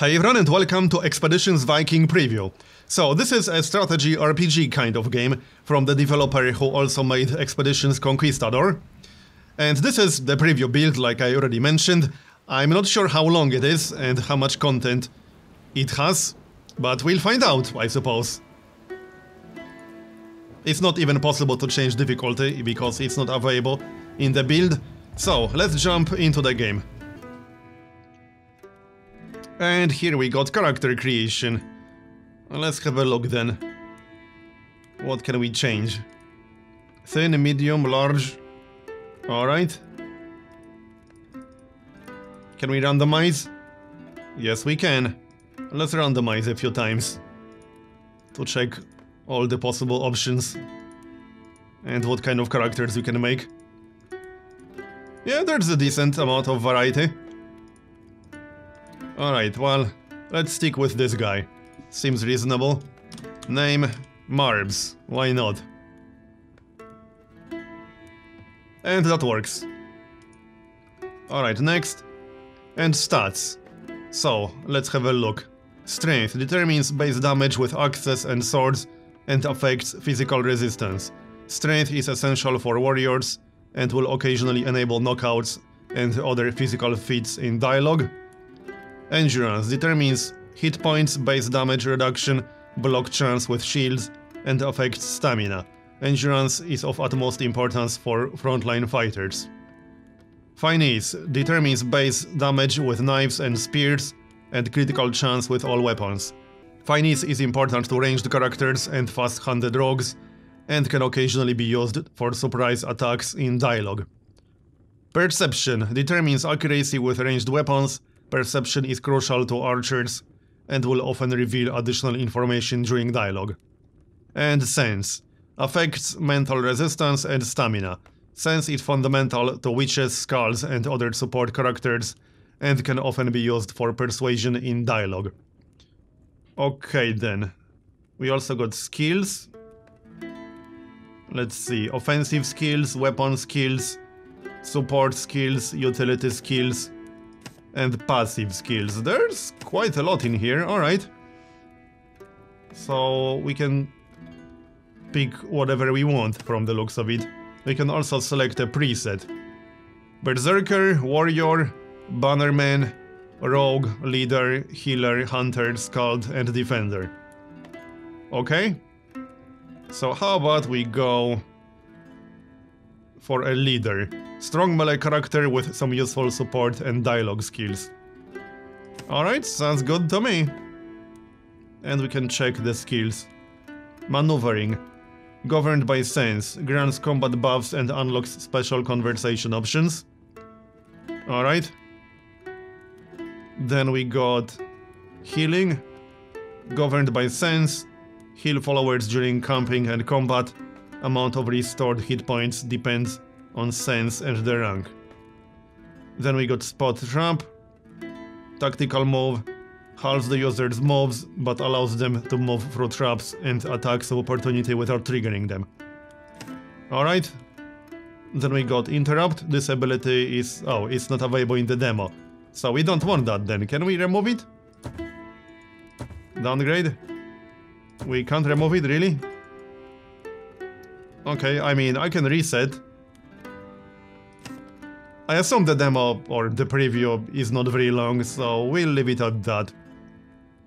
Hi everyone and welcome to Expeditions Viking Preview. So this is a strategy RPG kind of game from the developer who also made Expeditions Conquistador. And this is the preview build like I already mentioned. I'm not sure how long it is and how much content it has, but we'll find out, I suppose. It's not even possible to change difficulty because it's not available in the build. So let's jump into the game. And here we got character creation. Let's have a look then. What can we change? Thin, medium, large. Alright. Can we randomize? Yes, we can. Let's randomize a few times. To check all the possible options. And what kind of characters you can make. Yeah, there's a decent amount of variety. Alright, well, let's stick with this guy. Seems reasonable. Name, Marbs. Why not? And that works. Alright, next. And stats. So, let's have a look. Strength determines base damage with axes and swords and affects physical resistance. Strength is essential for warriors and will occasionally enable knockouts and other physical feats in dialogue. Endurance determines hit points, base damage reduction, block chance with shields, and affects stamina. Endurance is of utmost importance for frontline fighters. Finesse determines base damage with knives and spears, and critical chance with all weapons. Finesse is important to ranged characters and fast-handed rogues, and can occasionally be used for surprise attacks in dialogue. Perception determines accuracy with ranged weapons, Perception is crucial to archers and will often reveal additional information during dialogue. And Sense affects mental resistance and stamina. Sense is fundamental to witches, skulls, and other support characters, and can often be used for persuasion in dialogue. Okay then. We also got skills. Let's see. Offensive skills, weapon skills, support skills, utility skills, and passive skills. There's quite a lot in here, alright. So we can pick whatever we want from the looks of it. We can also select a preset. Berserker, Warrior, Bannerman, Rogue, Leader, Healer, Hunter, Scald and Defender. Okay. So how about we go for a leader. Strong melee character with some useful support and dialogue skills. Alright, sounds good to me. And we can check the skills. Maneuvering. Governed by sense, grants combat buffs and unlocks special conversation options. Alright. Then we got healing. Governed by sense, heal followers during camping and combat, amount of restored hit points depends on sense and the rank. Then we got Spot Trap, Tactical Move, halves the user's moves but allows them to move through traps and attacks of opportunity without triggering them. Alright. Then we got Interrupt, this ability is... oh, it's not available in the demo. So we don't want that then, can we remove it? Downgrade? We can't remove it, really? Okay, I mean, I can reset. I assume the demo or the preview is not very long, so we'll leave it at that.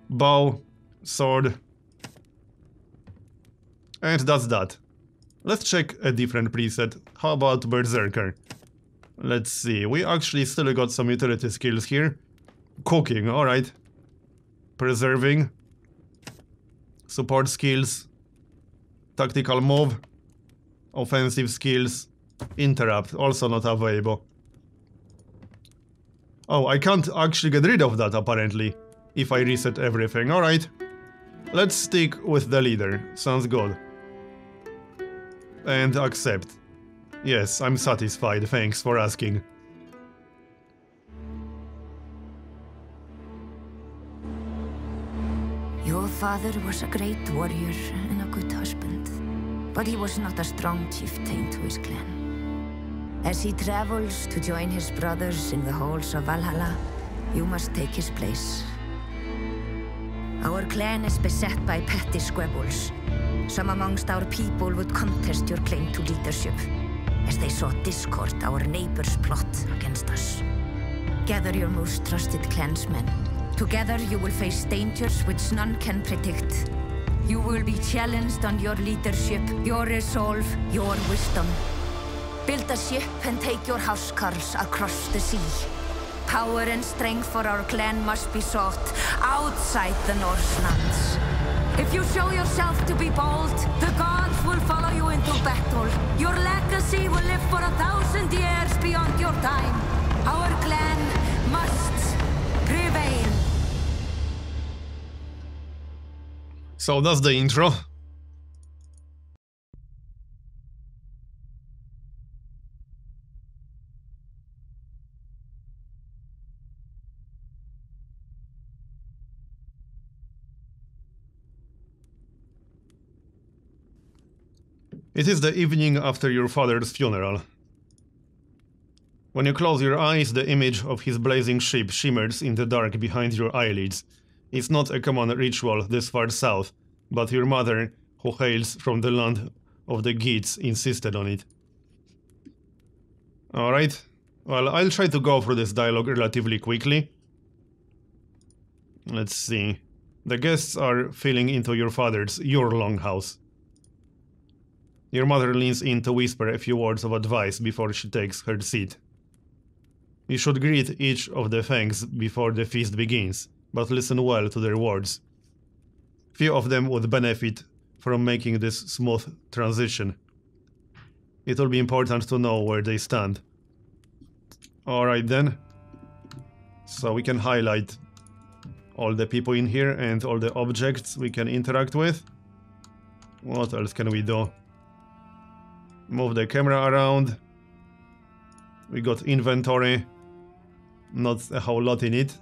Bow, sword. And that's that. Let's check a different preset. How about Berserker? Let's see, we actually still got some utility skills here. Cooking, alright. Preserving. Support skills. Tactical move offensive skills, interrupt, also not available. Oh, I can't actually get rid of that apparently, if I reset everything, alright. Let's stick with the leader, sounds good. And accept. Yes, I'm satisfied, thanks for asking. Your father was a great warrior and a good husband. But he was not a strong chieftain to his clan. As he travels to join his brothers in the halls of Valhalla, you must take his place. Our clan is beset by petty squabbles. Some amongst our people would contest your claim to leadership, as they sought discord our neighbors' plot against us. Gather your most trusted clansmen. Together you will face dangers which none can predict. You will be challenged on your leadership, your resolve, your wisdom. Build a ship and take your housecarls across the sea. Power and strength for our clan must be sought outside the Norselands. If you show yourself to be bold, the gods will follow you into battle. Your legacy will live for a thousand years beyond your time. Our clan must prevail. So that's the intro. It is the evening after your father's funeral. When you close your eyes, the image of his blazing ship shimmers in the dark behind your eyelids. It's not a common ritual this far south, but your mother, who hails from the land of the Geats, insisted on it. Alright, well, I'll try to go through this dialogue relatively quickly. Let's see. The guests are filling into your father's, your longhouse. Your mother leans in to whisper a few words of advice before she takes her seat. You should greet each of the Fangs before the feast begins, but listen well to their words. Few of them would benefit from making this smooth transition. It will be important to know where they stand. Alright then. So we can highlight all the people in here and all the objects we can interact with. What else can we do? Move the camera around. We got inventory. Not a whole lot in it.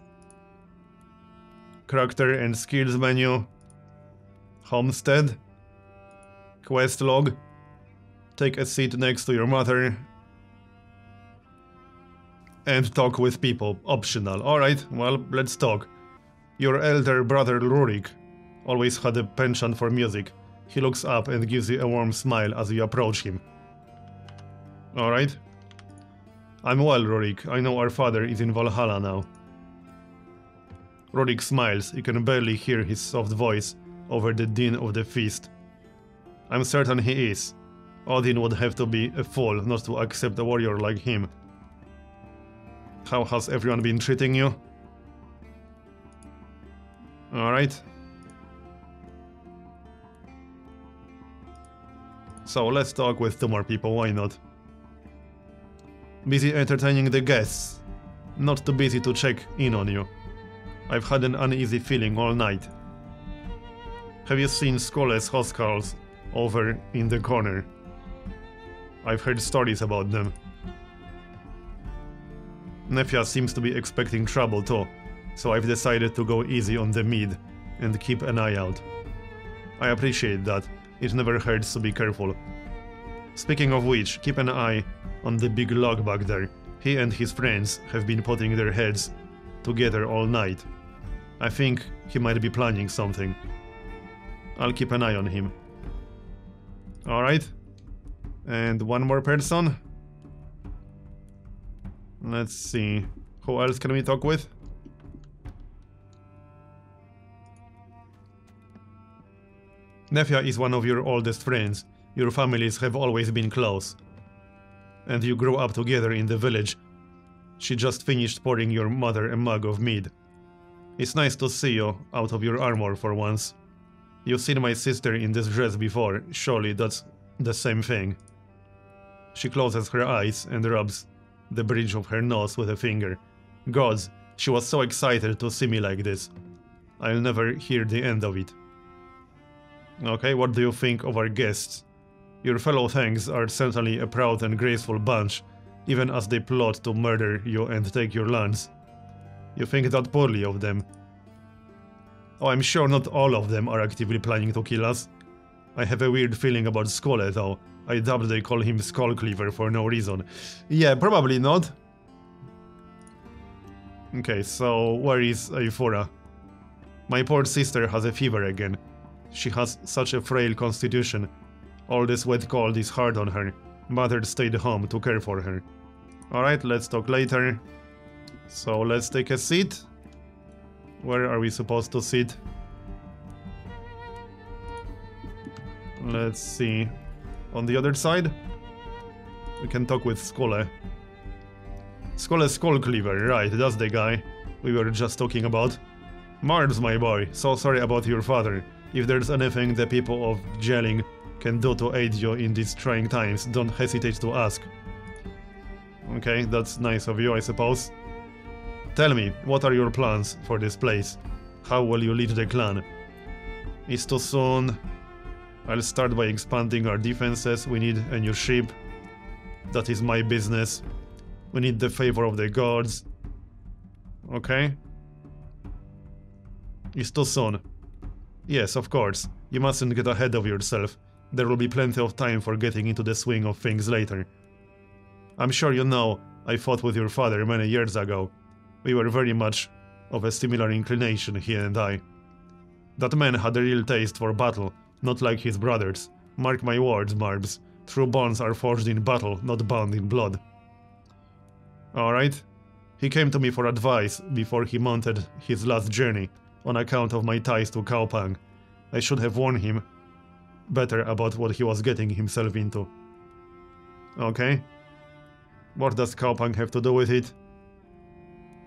Character and skills menu. Homestead. Quest log. Take a seat next to your mother. And talk with people. Optional. Alright, well, let's talk. Your elder brother Rurik always had a penchant for music. He looks up and gives you a warm smile as you approach him. Alright. I'm well, Rurik. I know our father is in Valhalla now. Rurik smiles. You can barely hear his soft voice over the din of the feast. I'm certain he is. Odin would have to be a fool not to accept a warrior like him. How has everyone been treating you? Alright. So let's talk with two more people, why not? Busy entertaining the guests. Not too busy to check in on you. I've had an uneasy feeling all night. Have you seen Skole's housecarls over in the corner? I've heard stories about them. Nefja seems to be expecting trouble too, so I've decided to go easy on the mid and keep an eye out. I appreciate that, it never hurts to be careful. Speaking of which, keep an eye on the big log back there. He and his friends have been putting their heads together all night. I think he might be planning something. I'll keep an eye on him. Alright. And one more person. Let's see. Who else can we talk with? Nefja is one of your oldest friends. Your families have always been close. And you grew up together in the village. She just finished pouring your mother a mug of mead. It's nice to see you out of your armor for once. You've seen my sister in this dress before, surely that's the same thing. She closes her eyes and rubs the bridge of her nose with a finger. Gods, she was so excited to see me like this. I'll never hear the end of it. Okay, what do you think of our guests? Your fellow Thangs are certainly a proud and graceful bunch, even as they plot to murder you and take your lands. You think that poorly of them. Oh, I'm sure not all of them are actively planning to kill us. I have a weird feeling about Skole though. I doubt they call him Skull Cleaver for no reason. Yeah, probably not. Okay, so where is Euphora? My poor sister has a fever again. She has such a frail constitution. All this wet cold is hard on her. Mother stayed home to care for her. Alright, let's talk later. So let's take a seat. Where are we supposed to sit? Let's see. On the other side? We can talk with Skole. Skole Skullcleaver, right, that's the guy we were just talking about. Marbs, my boy, so sorry about your father. If there's anything the people of Jelling can do to aid you in these trying times, don't hesitate to ask. Okay, that's nice of you, I suppose. Tell me, what are your plans for this place? How will you lead the clan? It's too soon. I'll start by expanding our defenses. We need a new ship. That is my business. We need the favor of the gods. Okay. It's too soon. Yes, of course. You mustn't get ahead of yourself. There will be plenty of time for getting into the swing of things later. I'm sure you know, I fought with your father many years ago. We were very much of a similar inclination, he and I. That man had a real taste for battle, not like his brothers. Mark my words, Marbs. True bonds are forged in battle, not bound in blood. Alright. He came to me for advice before he mounted his last journey, on account of my ties to Kaupang. I should have warned him better about what he was getting himself into. Okay. What does Kaupang have to do with it?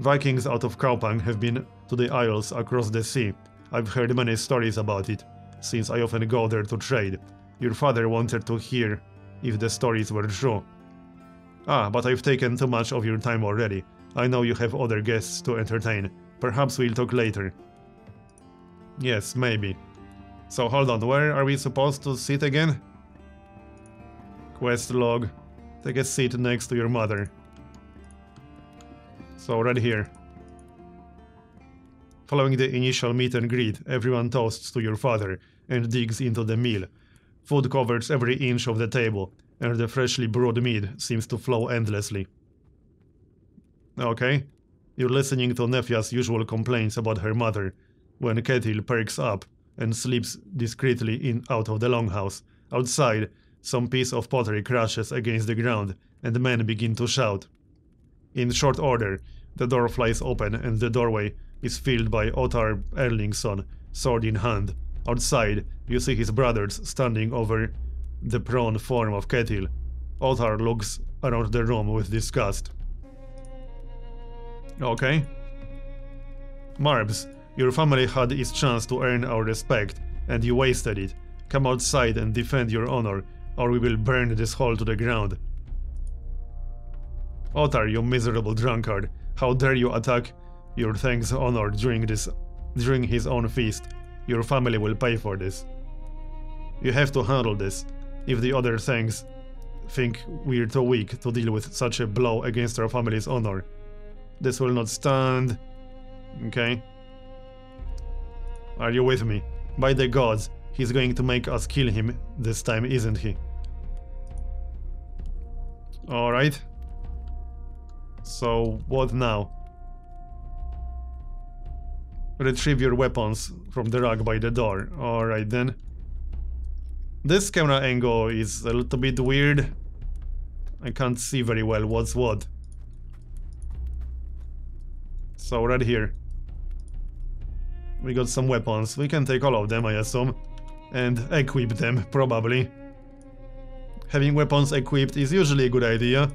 Vikings out of Kaupang have been to the isles across the sea. I've heard many stories about it, since I often go there to trade. Your father wanted to hear if the stories were true. Ah, but I've taken too much of your time already. I know you have other guests to entertain. Perhaps we'll talk later. Yes, maybe. So hold on, where are we supposed to sit again? Quest log. Take a seat next to your mother. So right here. Following the initial meet and greet, everyone toasts to your father and digs into the meal. Food covers every inch of the table, and the freshly brewed mead seems to flow endlessly. Okay, you're listening to Nefja's usual complaints about her mother, when Ketil perks up and slips discreetly in out of the longhouse. Outside, some piece of pottery crashes against the ground, and men begin to shout. In short order, the door flies open and the doorway is filled by Ottar Erlingsson, sword in hand. Outside, you see his brothers standing over the prone form of Ketil. Ottar looks around the room with disgust. Okay. Marbs, your family had its chance to earn our respect, and you wasted it. Come outside and defend your honor, or we will burn this hall to the ground. Ottar, you miserable drunkard, how dare you attack your thank's honor during this during his own feast. Your family will pay for this. You have to handle this. If the other thanks think we're too weak to deal with such a blow against our family's honor. This will not stand. Okay. Are you with me? By the gods, he's going to make us kill him this time, isn't he? Alright. So, what now? Retrieve your weapons from the rack by the door. Alright then. This camera angle is a little bit weird. I can't see very well what's what. So right here. We got some weapons. We can take all of them, I assume. And equip them, probably. Having weapons equipped is usually a good idea.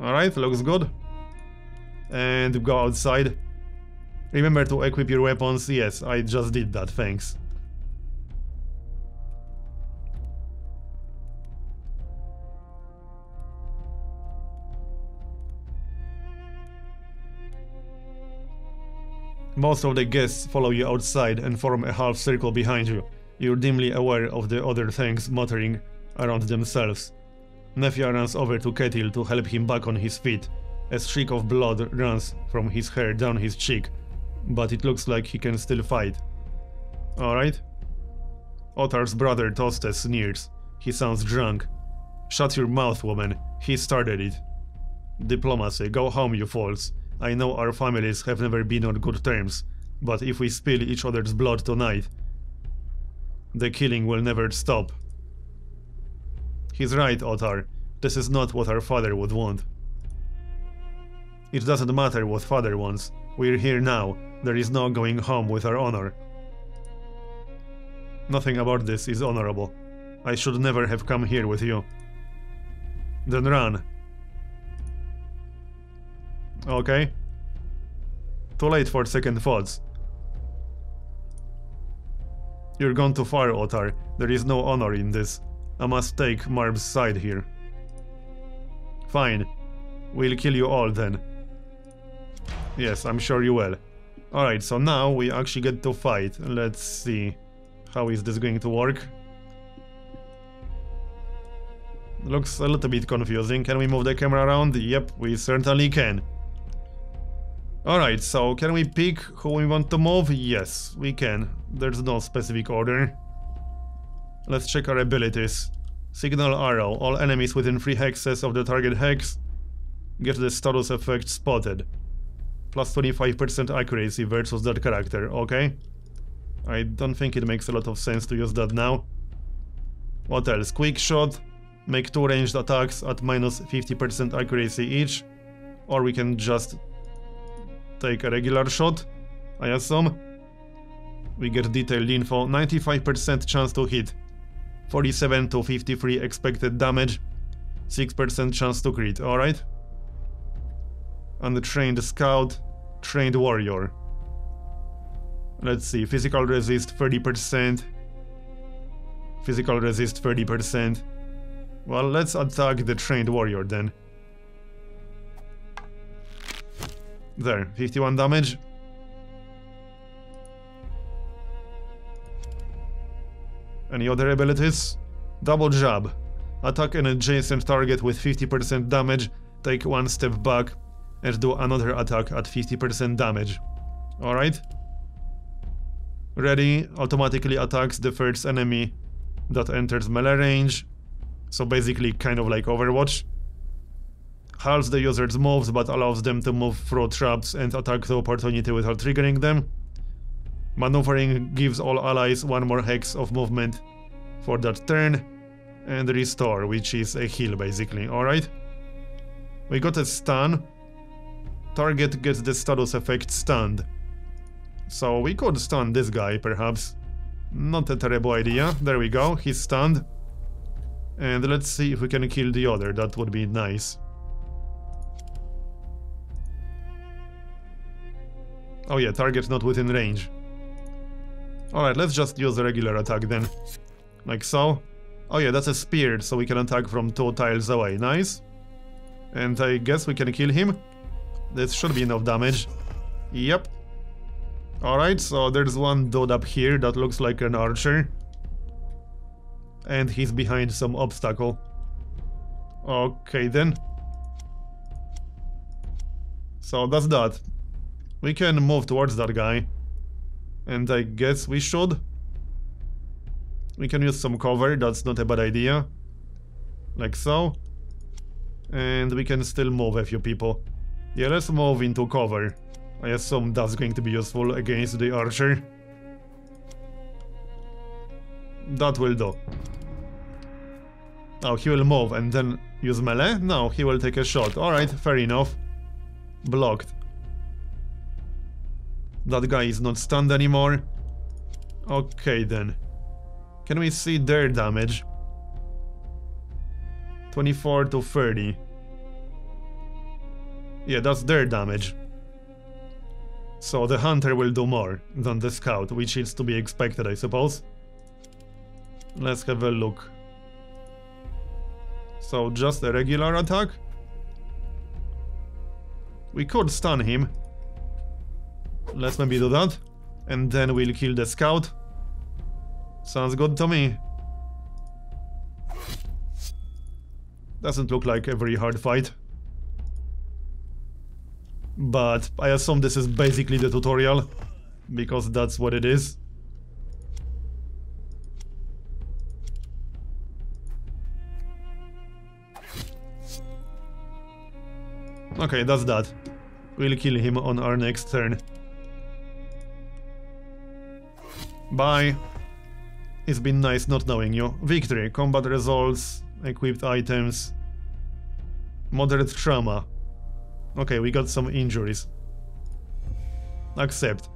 Alright, looks good. And go outside. Remember to equip your weapons. Yes, I just did that, thanks. Most of the guests follow you outside and form a half circle behind you. You're dimly aware of the other things muttering around themselves. Nefja runs over to Ketil to help him back on his feet. A streak of blood runs from his hair down his cheek, but it looks like he can still fight. Alright? Ottar's brother Toste sneers. He sounds drunk. Shut your mouth, woman. He started it. Diplomacy. Go home, you fools. I know our families have never been on good terms. But if we spill each other's blood tonight, the killing will never stop. He's right, Ottar. This is not what our father would want. It doesn't matter what father wants. We're here now. There is no going home with our honor. Nothing about this is honorable. I should never have come here with you. Then run. Okay. Too late for second thoughts. You're gone too far, Ottar. There is no honor in this. I must take Marb's side here. Fine. We'll kill you all then. Yes, I'm sure you will. Alright, so now we actually get to fight. Let's see. How is this going to work? Looks a little bit confusing. Can we move the camera around? Yep, we certainly can. Alright, so can we pick who we want to move? Yes, we can. There's no specific order. Let's check our abilities. Signal arrow. All enemies within 3 hexes of the target hex get the status effect spotted. Plus 25% accuracy versus that character, okay? I don't think it makes a lot of sense to use that now. What else? Quick shot. Make two ranged attacks at minus 50% accuracy each. Or we can just take a regular shot, I assume. We get detailed info, 95% chance to hit, 47 to 53 expected damage, 6% chance to crit, alright? Untrained scout, trained warrior. Let's see, physical resist 30%, physical resist 30%. Well, let's attack the trained warrior then. There, 51 damage. Any other abilities? Double jab. Attack an adjacent target with 50% damage, take one step back, and do another attack at 50% damage. Alright? Ready automatically attacks the first enemy that enters melee range. So basically kind of like Overwatch halts the user's moves but allows them to move through traps and attack the opportunity without triggering them. Maneuvering gives all allies one more hex of movement for that turn. And restore, which is a heal basically, alright? We got a stun. Target gets the status effect stunned. So we could stun this guy, perhaps. Not a terrible idea. There we go, he's stunned. And let's see if we can kill the other, that would be nice. Oh yeah, target not within range. Alright, let's just use the regular attack then. Like so. Oh yeah, that's a spear, so we can attack from two tiles away. Nice. And I guess we can kill him. This should be enough damage. Yep. Alright, so there's one dude up here that looks like an archer. And he's behind some obstacle. Okay then. So that's that. We can move towards that guy. And I guess we should. We can use some cover, that's not a bad idea. Like so. And we can still move a few people. Yeah, let's move into cover. I assume that's going to be useful against the archer. That will do. Oh, he will move and then use melee? No, he will take a shot. Alright, fair enough. Blocked. That guy is not stunned anymore. Okay then. Can we see their damage? 24 to 30. Yeah, that's their damage. So the hunter will do more than the scout, which is to be expected, I suppose. Let's have a look. So just a regular attack? We could stun him, Let's maybe do that. And then we'll kill the scout. Sounds good to me. Doesn't look like a very hard fight. But I assume this is basically the tutorial. Because that's what it is. Okay, that's that. We'll kill him on our next turn. Bye. It's been nice not knowing you. Victory, combat results, equipped items, moderate trauma. Okay, we got some injuries. Accept.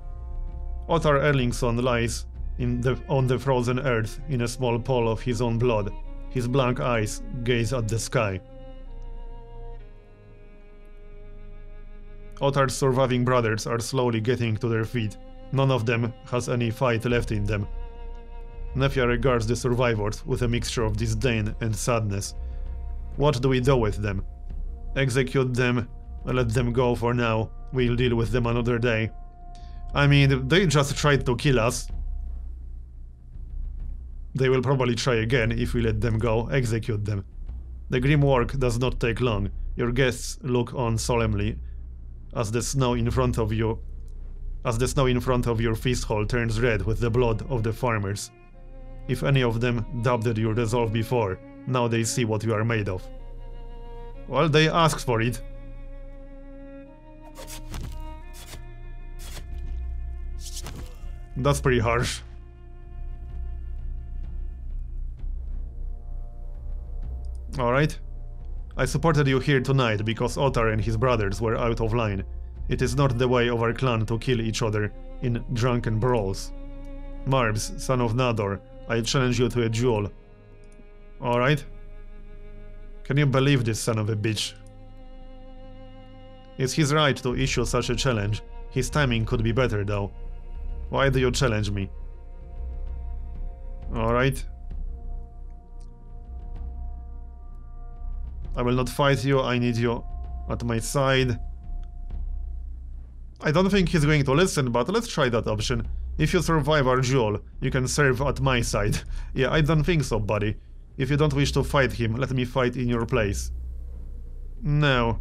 Ottar Erlingsson lies in the, on the frozen earth in a small pool of his own blood. His blank eyes gaze at the sky. Ottar's surviving brothers are slowly getting to their feet. None of them has any fight left in them. Nefja regards the survivors with a mixture of disdain and sadness. What do we do with them? Execute them, let them go for now, we'll deal with them another day. I mean, they just tried to kill us. They will probably try again if we let them go, execute them. The grim work does not take long. Your guests look on solemnly as the snow in front of you as the snow in front of your feast hall turns red with the blood of the farmers. If any of them doubted your resolve before, now they see what you are made of. Well, they asked for it. That's pretty harsh. Alright. I supported you here tonight because Ottar and his brothers were out of line. It is not the way of our clan to kill each other in drunken brawls. Marbs, son of Nador, I challenge you to a duel. Alright. Can you believe this son of a bitch? It's his right to issue such a challenge. His timing could be better though. Why do you challenge me? Alright. I will not fight you, I need you at my side. I don't think he's going to listen, but let's try that option. If you survive our duel, you can serve at my side. yeah, I don't think so, buddy. If you don't wish to fight him, let me fight in your place. No.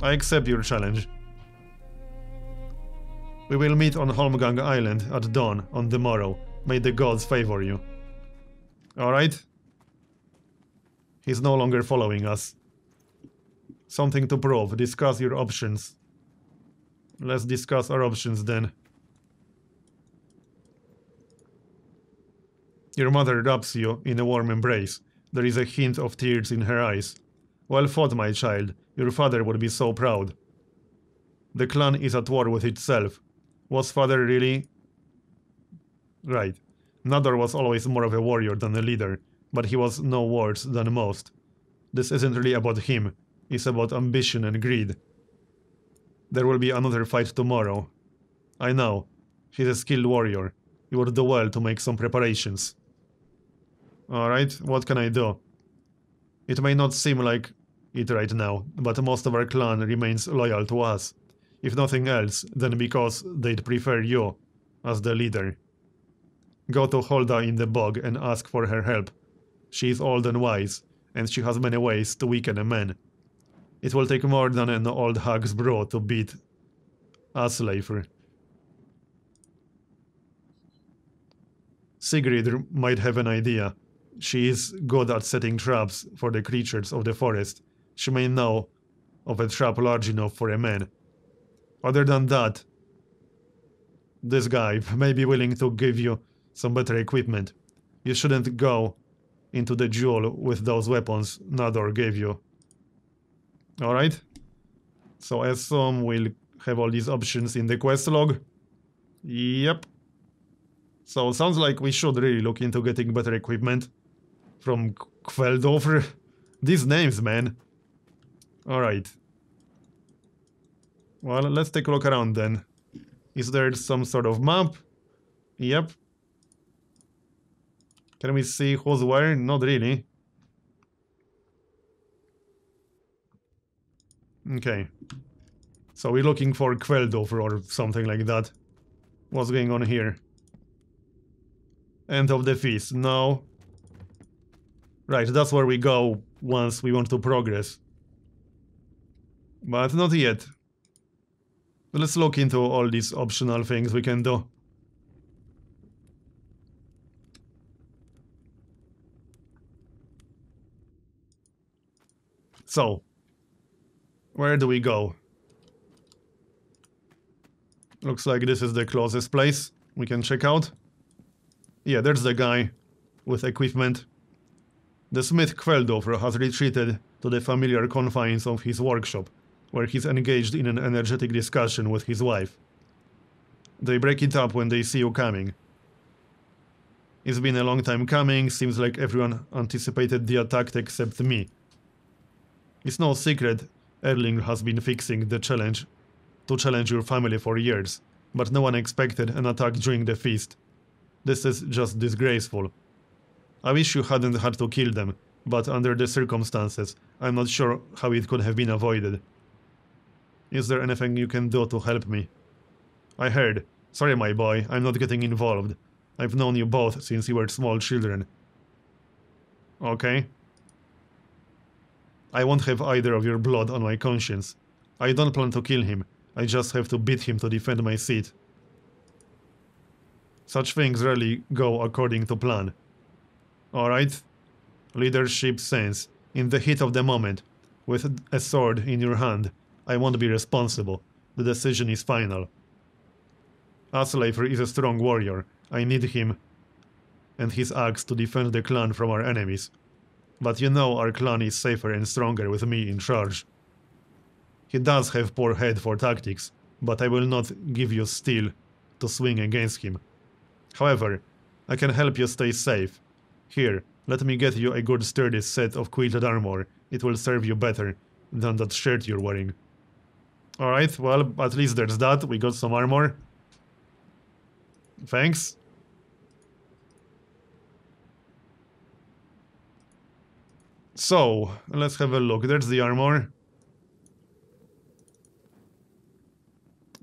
I accept your challenge. We will meet on Holmgang Island at dawn on the morrow. May the gods favor you. Alright? He's no longer following us. Something to prove. Discuss your options. Let's discuss our options then. Your mother wraps you in a warm embrace. There is a hint of tears in her eyes. Well fought, my child. Your father would be so proud. The clan is at war with itself. Was father really... Right. Nador was always more of a warrior than a leader, but he was no worse than most. This isn't really about him, it's about ambition and greed. There will be another fight tomorrow. I know. He's a skilled warrior. You would do well to make some preparations. Alright, what can I do? It may not seem like it right now, but most of our clan remains loyal to us. If nothing else, then because they'd prefer you as the leader. Go to Hulda in the bog and ask for her help. She is old and wise, and she has many ways to weaken a man. It will take more than an old hag's bro to beat Asleifr. Sigrid might have an idea. She is good at setting traps for the creatures of the forest. She may know of a trap large enough for a man. Other than that, this guy may be willing to give you some better equipment. You shouldn't go into the duel with those weapons Nador gave you. Alright? So I assume we'll have all these options in the quest log. Yep. So sounds like we should really look into getting better equipment from Kveldofr. These names, man. Alright. Well, let's take a look around then. Is there some sort of map? Yep. Can we see who's where? Not really. Okay. So we're looking for Kveldofr or something like that. What's going on here? End of the feast. No. Right, that's where we go once we want to progress. But not yet. Let's look into all these optional things we can do. So, where do we go? Looks like this is the closest place. we can check out. Yeah, there's the guy with equipment. The smith Kveldofr has retreated to the familiar confines of his workshop, where he's engaged in an energetic discussion with his wife. They break it up when they see you coming. It's been a long time coming, seems like everyone anticipated the attack except me. It's no secret Erling has been fixing the challenge to challenge your family for years, but no one expected an attack during the feast. This is just disgraceful. I wish you hadn't had to kill them, but under the circumstances, I'm not sure how it could have been avoided. Is there anything you can do to help me? I heard. Sorry, my boy, I'm not getting involved. I've known you both since you were small children. Okay. I won't have either of your blood on my conscience. I don't plan to kill him. I just have to beat him to defend my seat. Such things rarely go according to plan. Alright? Leadership sense. In the heat of the moment, with a sword in your hand, I won't be responsible. The decision is final. Asleifr is a strong warrior. I need him and his axe to defend the clan from our enemies. But you know our clan is safer and stronger with me in charge. He does have poor head for tactics, but I will not give you steel to swing against him. However, I can help you stay safe. Here, let me get you a good sturdy set of quilted armor. It will serve you better than that shirt you're wearing. Alright, well, at least there's that. We got some armor. Thanks. So, let's have a look. There's the armor.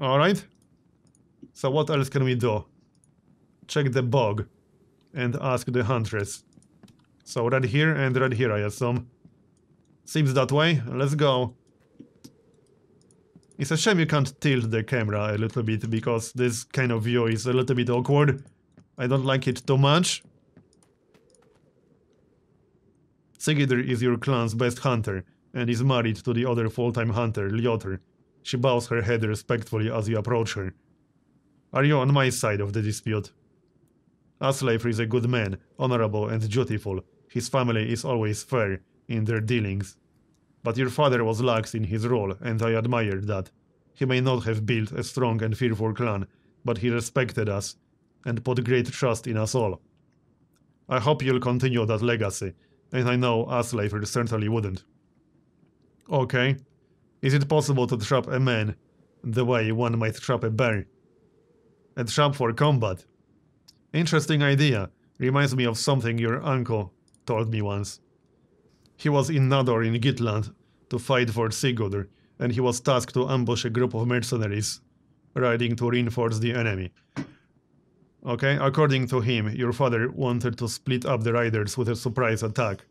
Alright. So what else can we do? Check the bog and ask the huntress. So right here and right here I assume. Seems that way. Let's go. It's a shame you can't tilt the camera a little bit because this kind of view is a little bit awkward. I don't like it too much. Sigrid is your clan's best hunter and is married to the other full-time hunter, Lyotr. She bows her head respectfully as you approach her. Are you on my side of the dispute? Asleifr is a good man, honorable and dutiful. His family is always fair in their dealings. But your father was lax in his role, and I admired that. He may not have built a strong and fearful clan, but he respected us, and put great trust in us all. I hope you'll continue that legacy, and I know Asleifr certainly wouldn't. Okay. Is it possible to trap a man the way one might trap a bear? A trap for combat? Interesting idea. Reminds me of something your uncle told me once. He was in Nador in Gitland to fight for Sigurd, and he was tasked to ambush a group of mercenaries riding to reinforce the enemy. Okay, according to him, your father wanted to split up the riders with a surprise attack,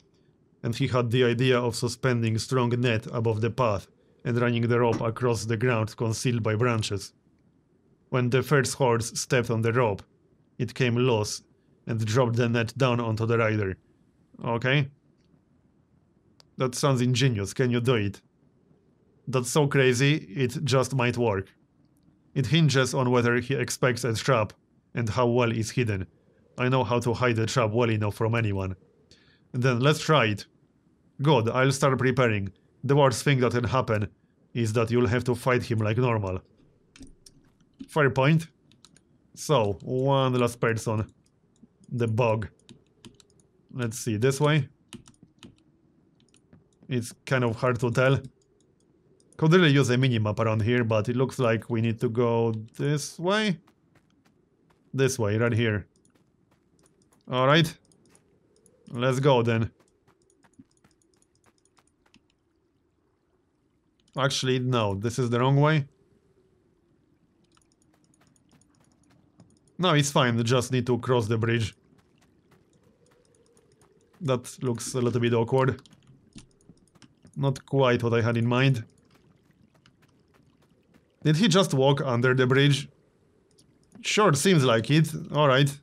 and he had the idea of suspending a strong net above the path and running the rope across the ground concealed by branches. When the first horse stepped on the rope, it came loose and dropped the net down onto the rider. Okay? That sounds ingenious. Can you do it? That's so crazy, it just might work. It hinges on whether he expects a trap and how well it's hidden. I know how to hide a trap well enough from anyone. Then let's try it. Good, I'll start preparing. The worst thing that can happen is that you'll have to fight him like normal. Fair point. So, one last person. The bug. Let's see, this way? It's kind of hard to tell. Could really use a minimap around here, but it looks like we need to go this way? This way, right here. Alright. Let's go then. Actually, no, this is the wrong way. No, it's fine, just need to cross the bridge. That looks a little bit awkward. Not quite what I had in mind. Did he just walk under the bridge? Sure, seems like it. Alright.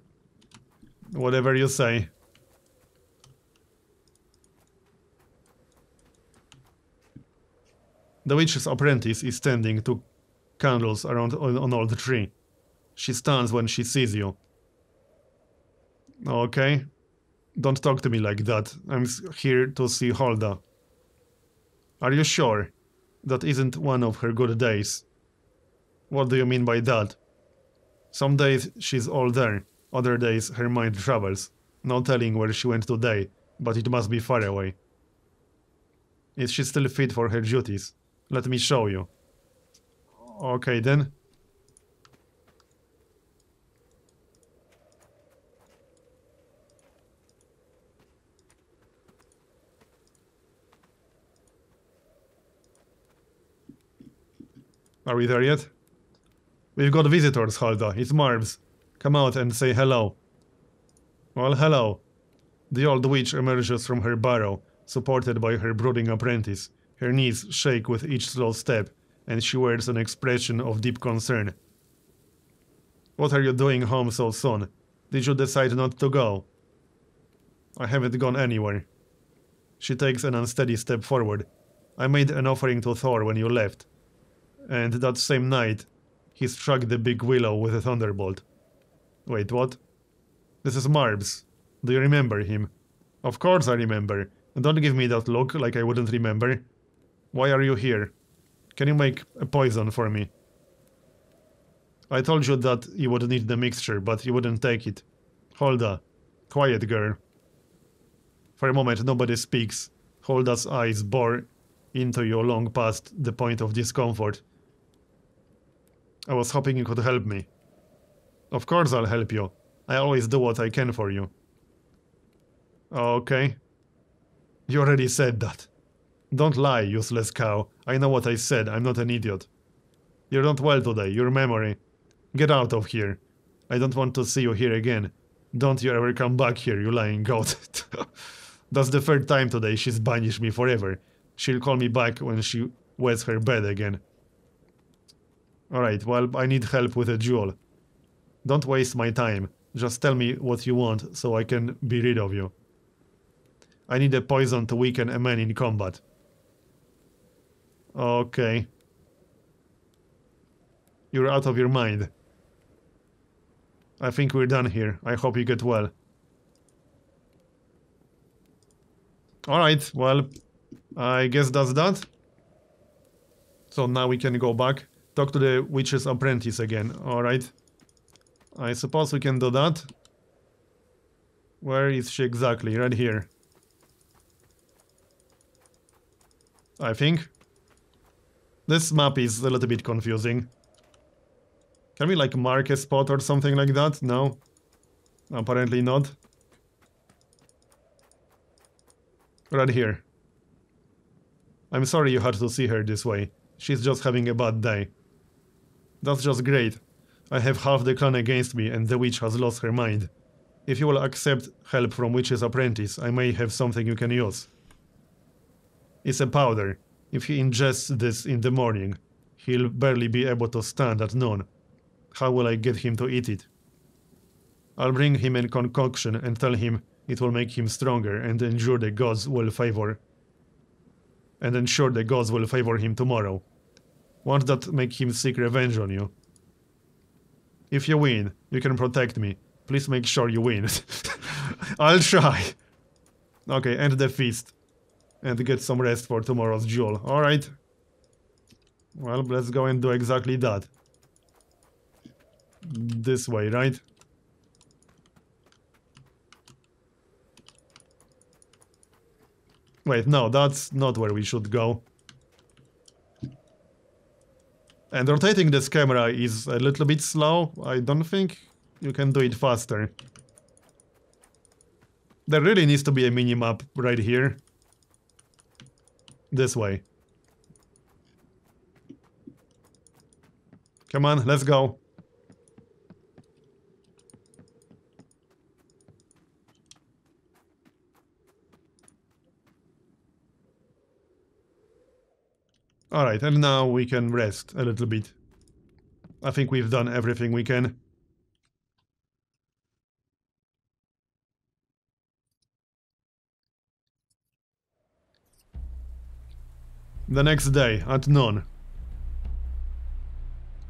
Whatever you say. The witch's apprentice is standing two candles around on, on old tree. She stands when she sees you. Okay. Don't talk to me like that. I'm here to see Hulda. Are you sure? That isn't one of her good days. What do you mean by that? Some days she's all there, other days her mind travels. No telling where she went today, but it must be far away. Is she still fit for her duties? Let me show you. Okay then. Are we there yet? We've got visitors, Hulda. It's Marbs. Come out and say hello. Well, hello. The old witch emerges from her burrow, supported by her brooding apprentice. Her knees shake with each slow step, and she wears an expression of deep concern. What are you doing home so soon? Did you decide not to go? I haven't gone anywhere. She takes an unsteady step forward. I made an offering to Thor when you left and that same night, he struck the big willow with a thunderbolt. Wait, what? This is Marbs. Do you remember him? Of course I remember. Don't give me that look like I wouldn't remember. Why are you here? Can you make a poison for me? I told you that you would need the mixture, but you wouldn't take it. Hulda. Quiet, girl. For a moment, nobody speaks. Hulda's eyes bore into you long past the point of discomfort. I was hoping you could help me. Of course I'll help you. I always do what I can for you. Okay. You already said that. Don't lie, useless cow. I know what I said, I'm not an idiot. You're not well today, your memory. Get out of here. I don't want to see you here again. Don't you ever come back here, you lying goat. That's the third time today she's banished me forever. She'll call me back when she wets her bed again. Alright, well, I need help with a duel. Don't waste my time. Just tell me what you want so I can be rid of you. I need a poison to weaken a man in combat. Okay. You're out of your mind. I think we're done here. I hope you get well. Alright, well, I guess that's that. So now we can go back. Talk to the witch's apprentice again, alright. I suppose we can do that. Where is she exactly? Right here. I think. This map is a little bit confusing. Can we like mark a spot or something like that? No? Apparently not. Right here. I'm sorry you had to see her this way. She's just having a bad day. That's just great. I have half the clan against me and the witch has lost her mind. If you will accept help from Witch's apprentice, I may have something you can use. It's a powder. If he ingests this in the morning, he'll barely be able to stand at noon. How will I get him to eat it? I'll bring him a concoction and tell him it will make him stronger and ensure the gods will favor and ensure the gods will favor him tomorrow. Won't that make him seek revenge on you? If you win, you can protect me. Please make sure you win. I'll try. Okay, end the feast. And get some rest for tomorrow's duel. Alright. Well, let's go and do exactly that. This way, right? Wait, no, that's not where we should go. And rotating this camera is a little bit slow. I don't think you can do it faster. There really needs to be a mini-map right here. This way. Come on, let's go. Alright, and now we can rest a little bit. I think we've done everything we can. The next day, at noon.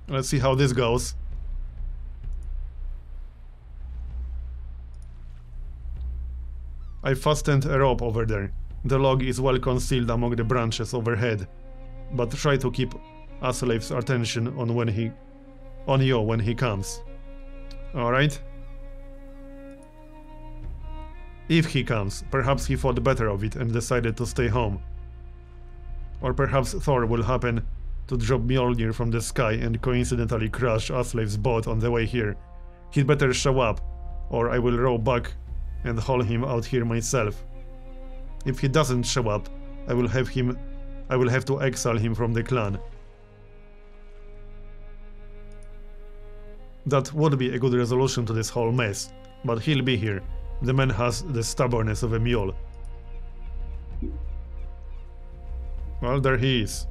Let's see how this goes. I fastened a rope over there. The log is well concealed among the branches overhead. But try to keep Asleifr's attention on when he on you when he comes. Alright? If he comes, perhaps he thought better of it and decided to stay home. Or perhaps Thor will happen to drop Mjolnir from the sky and coincidentally crash Asleifr's boat on the way here. He'd better show up, or I will row back and haul him out here myself. If he doesn't show up, I will have him I will have to exile him from the clan. That would be a good resolution to this whole mess, but he'll be here. The man has the stubbornness of a mule. Well, there he is.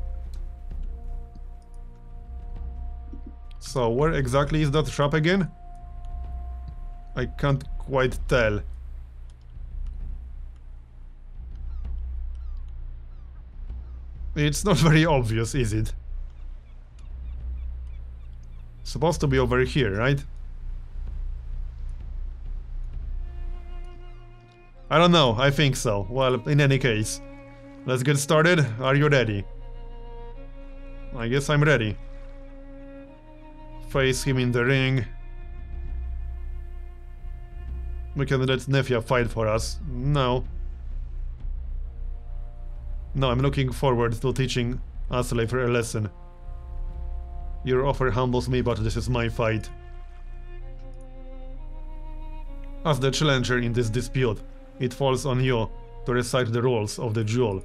So, where exactly is that trap again? I can't quite tell. It's not very obvious, is it? Supposed to be over here, right? I don't know, I think so. Well, in any case. Let's get started. Are you ready? I guess I'm ready. Face him in the ring. We can let Nefja fight for us. No. No, I'm looking forward to teaching Asleifr a lesson. Your offer humbles me, but this is my fight. As the challenger in this dispute, it falls on you to recite the rules of the duel.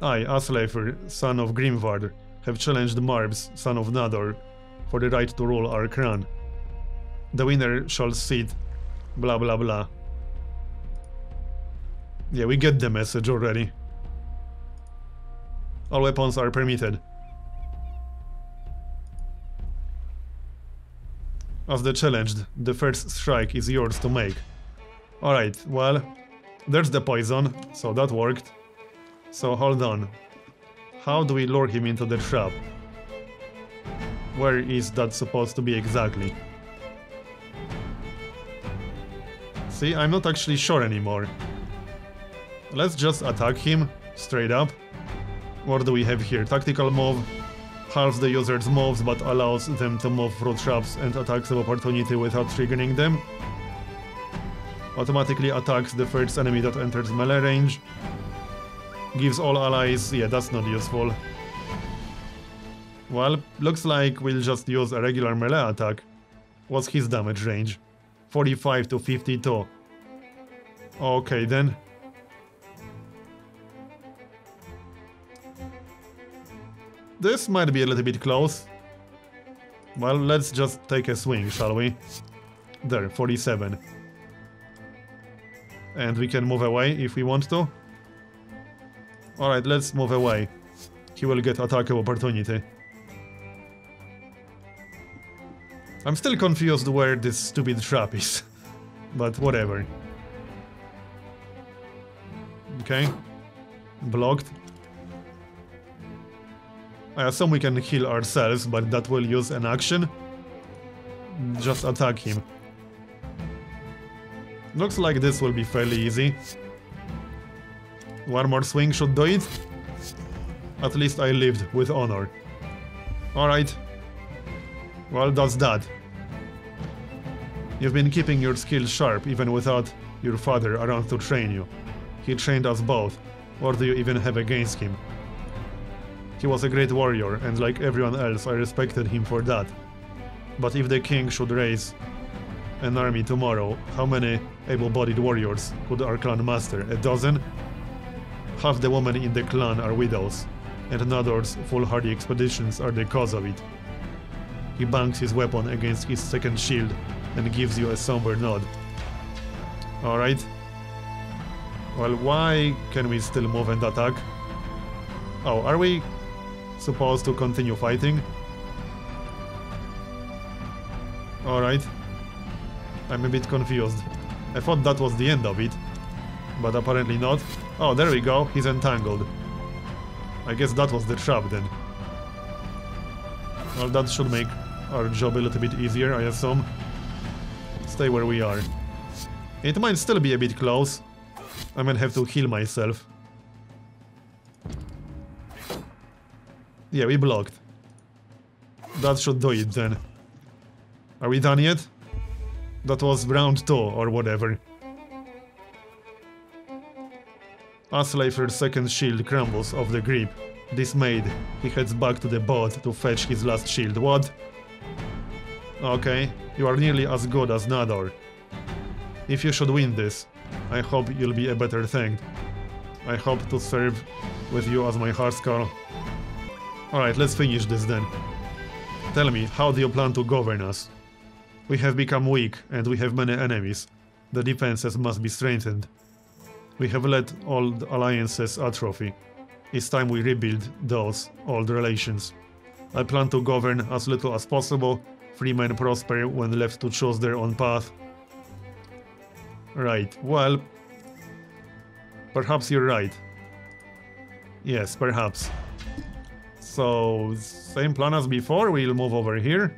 I, Asleifr, son of Grimvard, have challenged Marbs, son of Nador, for the right to rule our clan. The winner shall sit, blah blah blah. Yeah, we get the message already. All weapons are permitted. As the challenged, the first strike is yours to make. Alright, well, there's the poison, so that worked. So hold on. How do we lure him into the trap? Where is that supposed to be exactly? See, I'm not actually sure anymore. Let's just attack him, straight up. What do we have here? Tactical move, halves the user's moves but allows them to move through traps and attacks of opportunity without triggering them. Automatically attacks the first enemy that enters melee range. Gives all allies... yeah, that's not useful. Well, looks like we'll just use a regular melee attack. What's his damage range? 45 to 52. Okay then. This might be a little bit close. Well, let's just take a swing, shall we? There, 47. And we can move away if we want to. Alright, let's move away. He will get attack of opportunity. I'm still confused where this stupid trap is. but whatever. Okay. Blocked. Uh, I assume we can heal ourselves, but that will use an action. Just attack him. Looks like this will be fairly easy. One more swing should do it. At least I lived with honor. Alright. Well, that's that. You've been keeping your skills sharp even without your father around to train you. He trained us both. What do you even have against him? He was a great warrior, and like everyone else, I respected him for that. But if the king should raise an army tomorrow, how many able-bodied warriors could our clan master? A dozen? Half the women in the clan are widows, and Nador's foolhardy expeditions are the cause of it. He bangs his weapon against his second shield and gives you a somber nod. Alright. Well, why can we still move and attack? Oh, are we supposed to continue fighting. Alright. I'm a bit confused. I thought that was the end of it. But apparently not. Oh, there we go. He's entangled. I guess that was the trap then. Well, that should make our job a little bit easier, I assume. Stay where we are. It might still be a bit close. I might have to heal myself. Yeah, we blocked. That should do it then. Are we done yet? That was round 2 or whatever. Asleifr's second shield crumbles off the grip. Dismayed, he heads back to the boat to fetch his last shield. What? Okay, you are nearly as good as Nador. If you should win this, I hope you'll be a better thing. I hope to serve with you as my Harskull. Alright, let's finish this then. Tell me, how do you plan to govern us? We have become weak, and we have many enemies. The defenses must be strengthened. We have let old alliances atrophy. It's time we rebuild those old relations. I plan to govern as little as possible, free men prosper when left to choose their own path. Right, well... Perhaps you're right. Yes, perhaps. So, same plan as before, we'll move over here.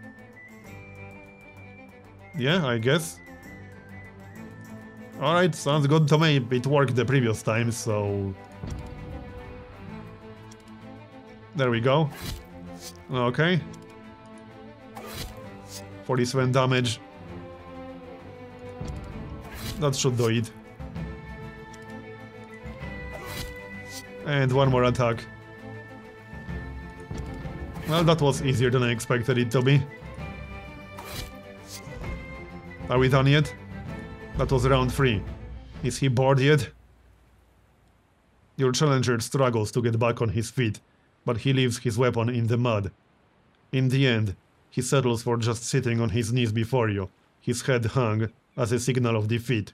Yeah, I guess. Alright, sounds good to me. It worked the previous time, so... There we go. Okay. 47 damage. That should do it. And one more attack. Well, that was easier than I expected it to be. Are we done yet? That was round 3. Is he bored yet? Your challenger struggles to get back on his feet, but he leaves his weapon in the mud. In the end, he settles for just sitting on his knees before you, his head hung as a signal of defeat.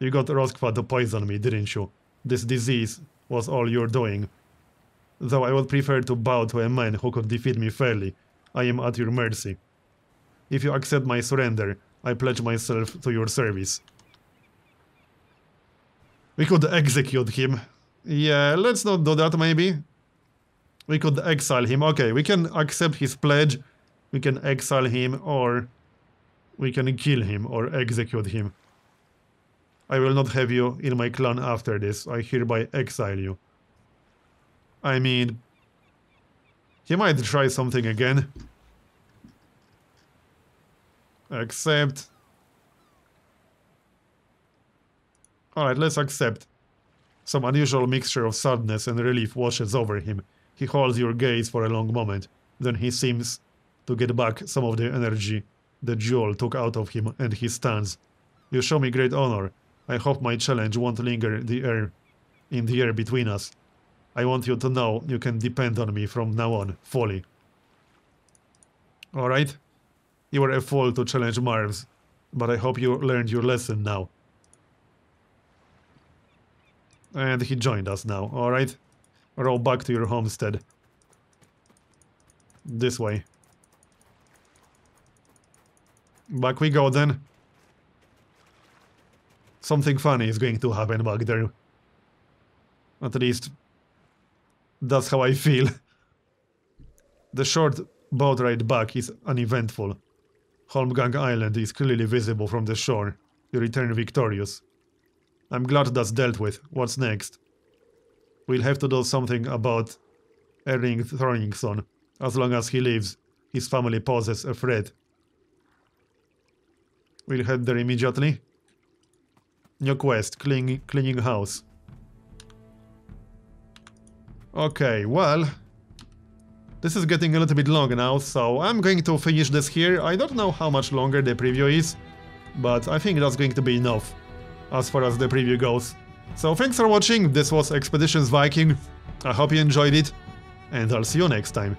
You got Roskva to poison me, didn't you? This disease was all you're doing. Though I would prefer to bow to a man who could defeat me fairly, I am at your mercy. If you accept my surrender, I pledge myself to your service. We could execute him. Yeah, let's not do that maybe. We could exile him. Okay, we can accept his pledge. We can exile him or we can kill him or execute him. I will not have you in my clan after this. I hereby exile you. I mean, he might try something again. Accept. Alright, let's accept. Some unusual mixture of sadness and relief washes over him. He holds your gaze for a long moment. Then he seems to get back some of the energy the jewel took out of him and he stands. You show me great honor. I hope my challenge won't linger the air in the air between us. I want you to know you can depend on me from now on, fully. Alright? You were a fool to challenge Marbs, but I hope you learned your lesson now. And he joined us now, alright? Roll back to your homestead. This way. Back we go then. Something funny is going to happen back there. At least, that's how I feel. The short boat ride back is uneventful. Holmgang Island is clearly visible from the shore. You return victorious. I'm glad that's dealt with. What's next? We'll have to do something about Erling Thorningson. As long as he lives, his family poses a threat. We'll head there immediately. New quest, cleaning, cleaning house. Okay, well... This is getting a little bit long now, so I'm going to finish this here. I don't know how much longer the preview is, but I think that's going to be enough as far as the preview goes. So thanks for watching, this was Expeditions Viking, I hope you enjoyed it, and I'll see you next time.